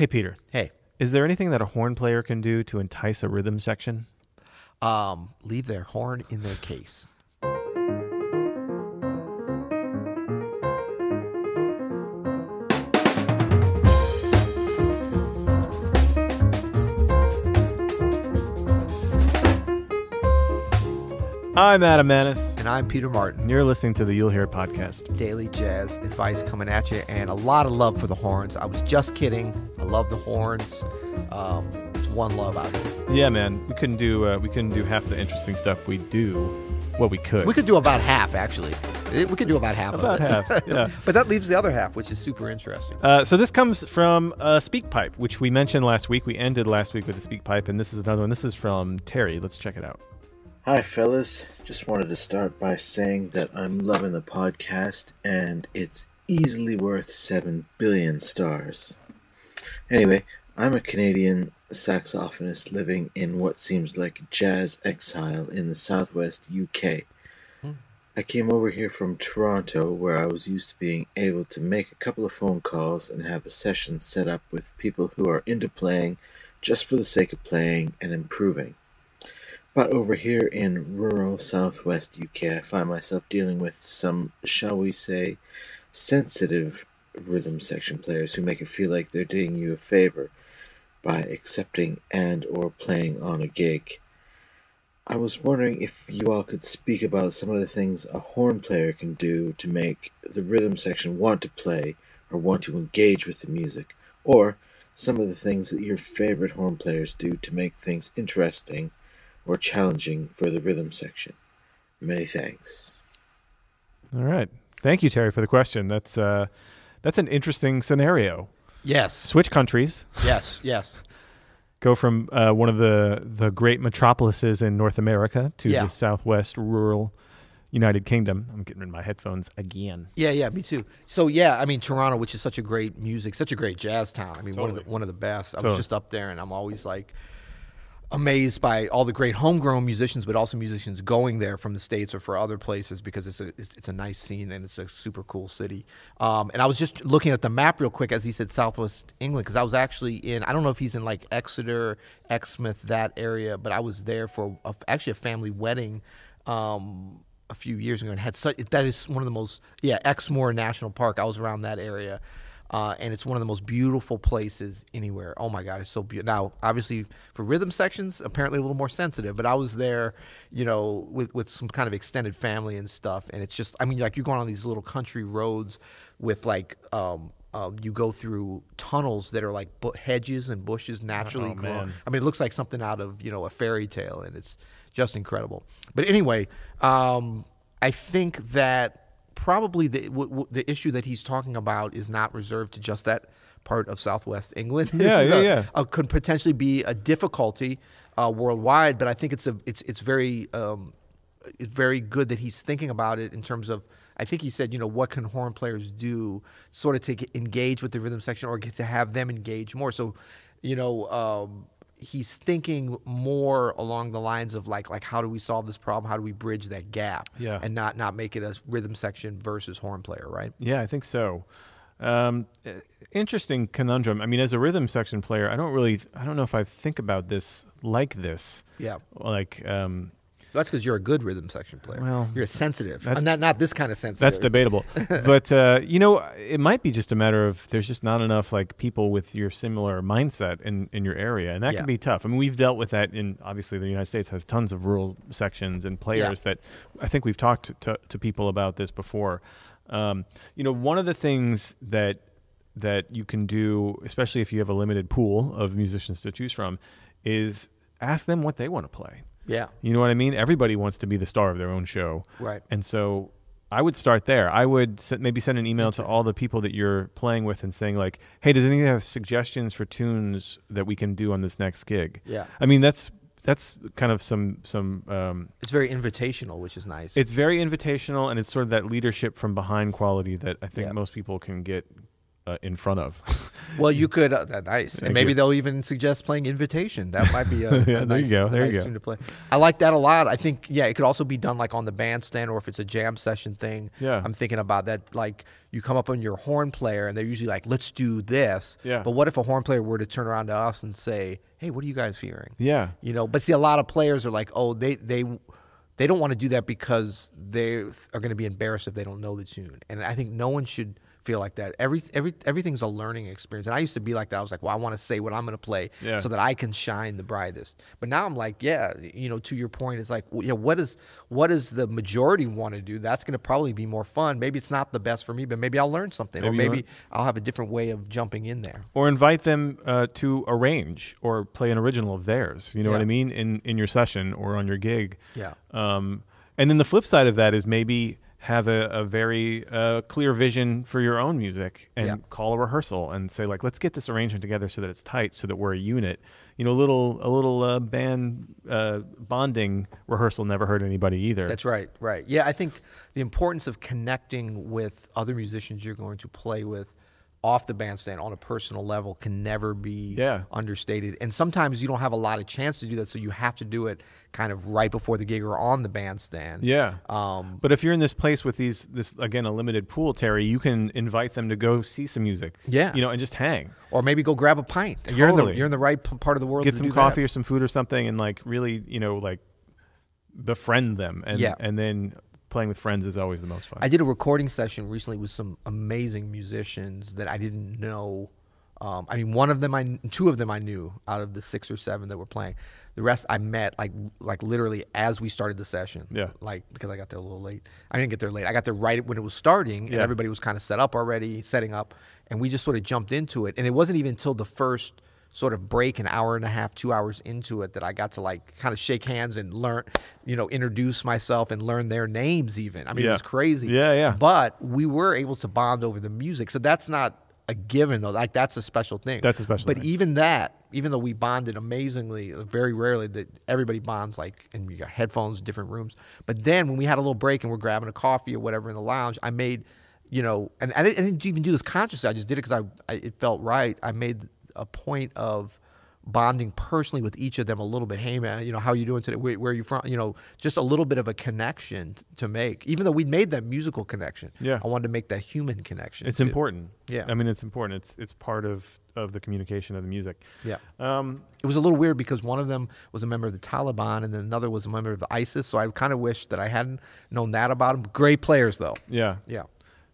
Hey, Peter. Hey, Is there anything that a horn player can do to entice a rhythm section? um, leave their horn in their case. I'm Adam Maness. And I'm Peter Martin. You're listening to the You'll Hear podcast. Daily jazz advice coming at you, and a lot of love for the horns. I was just kidding. I love the horns. Um, it's one love out here. Yeah, man. We couldn't do uh, we couldn't do half the interesting stuff we do. Well, we could. We could do about half, actually. Eh, We could do about half About of it. half, yeah. but that leaves the other half, which is super interesting. Uh, so this comes from uh, SpeakPipe, which we mentioned last week. We ended last week with the SpeakPipe, and this is another one. This is from Terry. Let's check it out. Hi, fellas. Just wanted to start by saying that I'm loving the podcast and it's easily worth 7 billion stars. Anyway, I'm a Canadian saxophonist living in what seems like jazz exile in the southwest UK. Hmm. I came over here from Toronto where I was used to being able to make a couple of phone calls and have a session set up with people who are into playing just for the sake of playing and improving. But over here in rural southwest UK, I find myself dealing with some, shall we say, sensitive rhythm section players who make it feel like they're doing you a favor by accepting and or playing on a gig. I was wondering if you all could speak about some of the things a horn player can do to make the rhythm section want to play or want to engage with the music, or some of the things that your favorite horn players do to make things interesting or challenging for the rhythm section. Many thanks. All right. Thank you, Terry, for the question. That's uh, that's an interesting scenario. Yes, Switch countries. yes, yes. Go from uh, one of the the great metropolises in North America to Yeah. the southwest rural United Kingdom. I'm getting rid of my headphones again. Yeah, yeah, me too. So yeah, I mean Toronto, which is such a great music, such a great jazz town. I mean one of the one of the best. I Totally. was just up there, and I'm always like amazed by all the great homegrown musicians, but also musicians going there from the states or for other places because it's a it's, it's a nice scene and it's a super cool city. Um, and I was just looking at the map real quick as he said Southwest England because I was actually in I don't know if he's in like Exeter, Exmouth, that area, but I was there for a, actually a family wedding. Um, a few years ago and had such that is one of the most yeah Exmoor National Park. I was around that area, uh, and it's one of the most beautiful places anywhere. Oh my God, it's so beautiful. Now, obviously, for rhythm sections, apparently a little more sensitive, but I was there, you know, with with some kind of extended family and stuff, and it's just I mean like you're going on these little country roads with like. Um, uh, you go through tunnels that are like hedges and bushes naturally Oh, grown. I mean, it looks like something out of you know a fairy tale, and it's just incredible. But anyway, um, I think that probably the w- w- the issue that he's talking about is not reserved to just that part of Southwest England. This Yeah, is yeah, a- yeah. a- could potentially be a difficulty uh, worldwide, but I think it's a it's it's very um, it's very good that he's thinking about it in terms of. I think he said, you know, what can horn players do, sort of to engage with the rhythm section or get to have them engage more. So, you know, um, he's thinking more along the lines of like, like how do we solve this problem? How do we bridge that gap? Yeah. and not not make it a rhythm section versus horn player, right? Yeah, I think so. Um, interesting conundrum. I mean, as a rhythm section player, I don't really, I don't know if I think about this like this. Yeah. Like, um, That's because you're a good rhythm section player. Well, you're a sensitive. that's- Uh, not not this kind of sensitive. that's debatable. but uh, you know, it might be just a matter of there's just not enough like people with your similar mindset in in your area, and that Yeah. can be tough. I mean, we've dealt with that in obviously the United States has tons of rural sections and players that I think we've talked to, to, to people about this before. Um, you know, one of the things that that you can do, especially if you have a limited pool of musicians to choose from, is ask them what they want to play. Yeah. You know what I mean? Everybody wants to be the star of their own show. Right. And so I would start there. I would maybe send an email to all the people that you're playing with and saying like, "Hey, does anyone have suggestions for tunes that we can do on this next gig?" Yeah. I mean, that's that's kind of some some um, It's very invitational, which is nice. it's very invitational and it's sort of that leadership from behind quality that I think Yeah. most people can get uh, in front of. Well, you could. Uh, nice, and maybe they'll even suggest playing Invitation. That might be a, a Yeah, there you nice, go, a there you go. tune to play. I like that a lot. I think yeah, it could also be done like on the bandstand or if it's a jam session thing. Yeah. I'm thinking about that. Like you come up on your horn player, and they're usually like, "Let's do this." Yeah. But what if a horn player were to turn around to us and say, "Hey, what are you guys hearing?" yeah. You know, but see, a lot of players are like, oh, they they they don't want to do that because they are going to be embarrassed if they don't know the tune. And I think no one should feel like that. Every every everything's a learning experience. And I used to be like that. I was like, well, I want to say what I'm going to play Yeah. so that I can shine the brightest. But now I'm like, yeah, you know, to your point, it's like, well, yeah, what is what does the majority want to do? That's going to probably be more fun. Maybe it's not the best for me, but maybe I'll learn something, or Maybe you maybe I'll have a different way of jumping in there. or invite them uh, to arrange or play an original of theirs. You know what I mean? In in your session or on your gig. Yeah. Um, and then the flip side of that is maybe have a, a very uh, clear vision for your own music and Yeah. call a rehearsal and say like let's get this arrangement together so that it's tight so that we're a unit you know a little a little uh, band uh, bonding rehearsal never hurt anybody either That's right, right. Yeah, I think the importance of connecting with other musicians you're going to play with off the bandstand on a personal level can never be Yeah. understated. And sometimes you don't have a lot of chance to do that, so you have to do it kind of right before the gig or on the bandstand. yeah Um, but if you're in this place with these this again a limited pool terry you can invite them to go see some music Yeah. you know and just hang or maybe go grab a pint. You're in the Totally. you're in the right part of the world. get some coffee That. or some food or something and like really you know like befriend them and Yeah. and then playing with friends is always the most fun I did a recording session recently with some amazing musicians that I didn't know. Um, I mean, one of them, I two of them I knew out of the six or seven that were playing. The rest I met like like literally as we started the session. Yeah. Like because I got there a little late. I didn't get there late. I got there right when it was starting, and Yeah. everybody was kind of set up already, setting up, and we just sort of jumped into it. And it wasn't even until the first sort of break, an hour and a half, two hours into it, that I got to like kind of shake hands and learn, you know, introduce myself and learn their names. Even I mean, it was crazy. Yeah, yeah. But we were able to bond over the music. So that's not a given though. Like that's a special thing. That's a special But thing. even that, even though we bonded amazingly, very rarely that everybody bonds like and you got headphones, different rooms. But then when we had a little break and we're grabbing a coffee or whatever in the lounge, I made, you know, and I didn't, I didn't even do this consciously. I just did it because I, I it felt right. I made a point of bonding personally with each of them a little bit. Hey man, you know how you doing today? Where, where are you from? You know, just a little bit of a connection t- to make. Even though we'd made that musical connection, Yeah. I wanted to make that human connection. it's too. important Yeah. i mean it's important it's it's part of of the communication of the music Yeah. um It was a little weird because one of them was a member of the Taliban and then another was a member of ISIS. So I kind of wish that I hadn't known that about them. Great players though. yeah Yeah.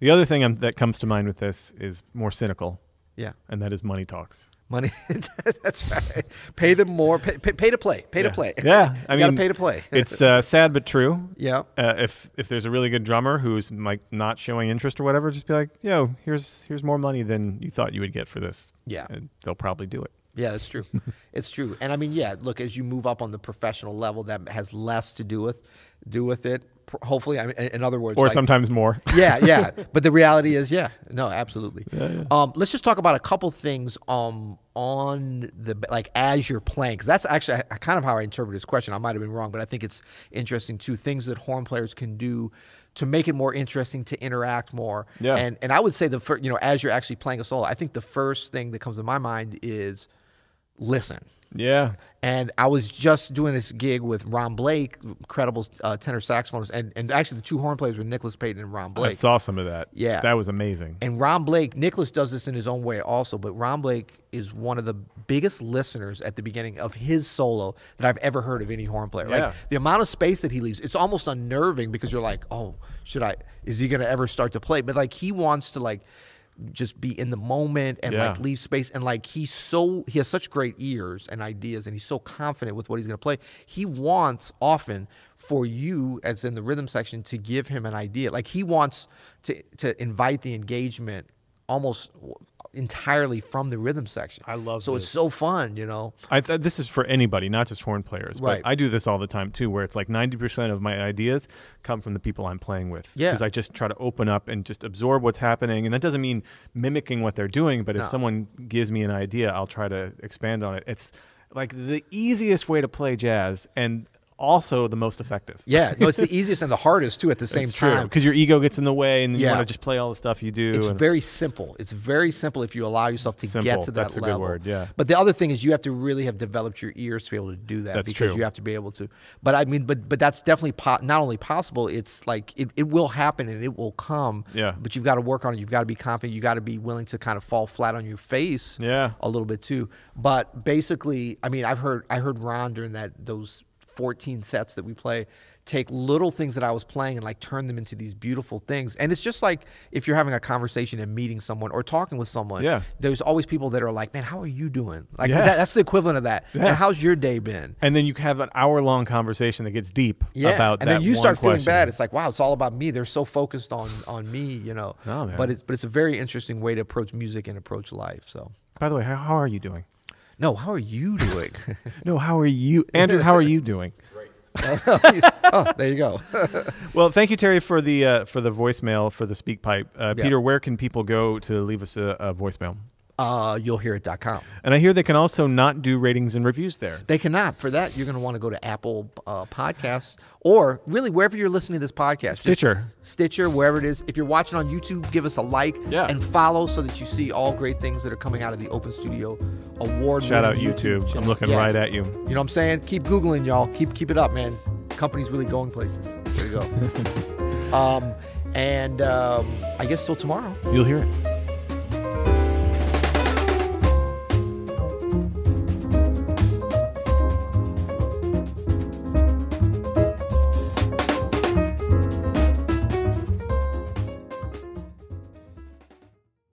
the other thing I'm, that comes to mind with this is more cynical Yeah. and that is money talks Money. That's right. Pay them more. Pay, pay, pay to play. Pay yeah. to play. yeah i You mean gotta pay to play. it's uh, sad but true yeah. uh, if if there's a really good drummer who's like not showing interest or whatever, just be like, "Yo, here's here's more money than you thought you would get for this." Yeah. and they'll probably do it. Yeah, that's true. it's true. And I mean, yeah, look, as you move up on the professional level, that has less to do with do with it. Hopefully, I mean, in other words, Or like- sometimes more. yeah, yeah. But the reality is, yeah, no, absolutely. Um, let's just talk about a couple things um, on the like as you're playing, because that's actually uh, kind of how I interpret this question. I might have been wrong, but I think it's interesting too. Things that horn players can do to make it more interesting, to interact more. Yeah. And and I would say the first, you know, as you're actually playing a solo, I think the first thing that comes to my mind is listen. yeah, And I was just doing this gig with Ron Blake, incredible uh, tenor saxophonist, and, and actually the two horn players were Nicholas Payton and Ron Blake. I saw some of that. Yeah. that was amazing. And Ron Blake, Nicholas does this in his own way also, but Ron Blake is one of the biggest listeners at the beginning of his solo that I've ever heard of any horn player. Yeah. Like the amount of space that he leaves, it's almost unnerving because you're like, oh, should I? Is he gonna ever start to play? But like he wants to like just be in the moment and Yeah. like leave space. And like he's so he has such great ears and ideas and he's so confident with what he's going to play. He wants often for you as in the rhythm section to give him an idea. Like he wants to to invite the engagement almost entirely from the rhythm section I love so it's so fun you know I th- this is for anybody, not just horn players. Right. But I do this all the time too, where it's like ninety percent of my ideas come from the people I'm playing with. Yeah. because I just try to open up and just absorb what's happening, and that doesn't mean mimicking what they're doing. But if No. someone gives me an idea, I'll try to expand on it. It's like the easiest way to play jazz, and also the most effective. Yeah, no, it's the easiest and the hardest too at the same It's time. because your ego gets in the way, and you want to just play all the stuff you do. It's very simple. It's very simple if you allow yourself to Simple. get to that That's a good level. word, yeah. But the other thing is you have to really have developed your ears to be able to do that That's because true. you have to be able to. But I mean, but but that's definitely po- not only possible. It's like it, it will happen and it will come. Yeah. But you've got to work on it. You've got to be confident. You got to be willing to kind of fall flat on your face. Yeah. A little bit too. But basically, I mean, I've heard I heard Ron during that those 14 sets that we play take little things that I was playing and like turn them into these beautiful things. And it's just like if you're having a conversation and meeting someone or talking with someone. Yeah. There's always people that are like, "Man, how are you doing?" Like Yeah. that, that's the equivalent of that. Yeah. And how's your day been? and then you have an hour long conversation that gets deep Yeah, about and then you start feeling bad. It's like, wow, it's all about me. They're so focused on on me, you know. No, man. But it's but it's a very interesting way to approach music and approach life. So, By the way, how, how are you doing? No, how are you doing? No, how are you, Andrew? How are you doing? oh, there you go. Well, thank you, Terry, for the uh, for the voicemail for the SpeakPipe. Uh, Yeah. Peter, where can people go to leave us a, a voicemail? Uh, you'll hear it.com. And I hear they can also not do ratings and reviews there. They cannot. For that, you're going to want to go to Apple uh, Podcasts or really wherever you're listening to this podcast. Just Stitcher. Stitcher, wherever it is. If you're watching on YouTube, give us a like Yeah. and follow so that you see all great things that are coming out of the Open Studio Award. Shout out YouTube. I'm looking Yeah. right at you. You know what I'm saying? Keep Googling, y'all. Keep keep it up, man. Company's really going places. There you go. um, and um, I guess till tomorrow. You'll hear it.